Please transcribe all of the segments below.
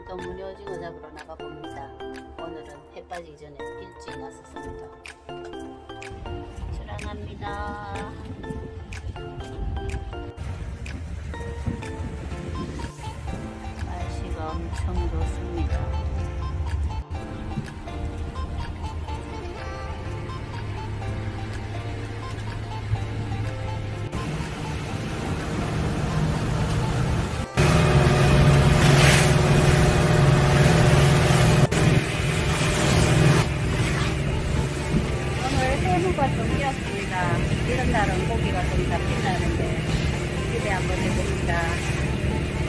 오늘도 무늬 오징어 잡으러 나가봅니다. 오늘은 해 빠지기 전에 일찍 나섰습니다. 출항합니다. 날씨가 엄청 좋습니다. 날은 고기가 좀 잡힌다는데 기대 한번 해봅니다.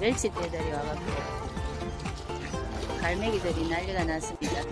멸치떼들이 와갖고 갈매기들이 난리가 났습니다.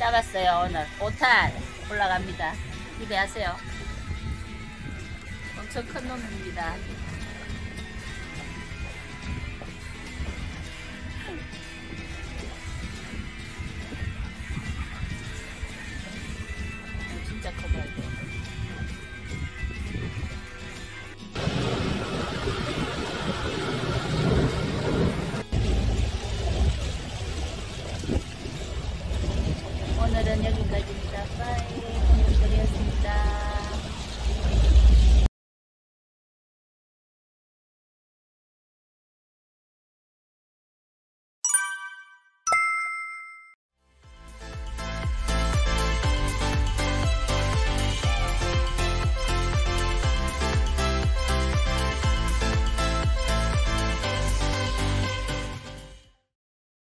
잡았어요 오늘. 5탄 올라갑니다. 기대하세요. 엄청 큰 놈입니다 오늘은 여